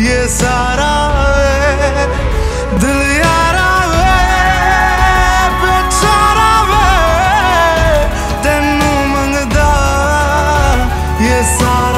ये सारा Yes, I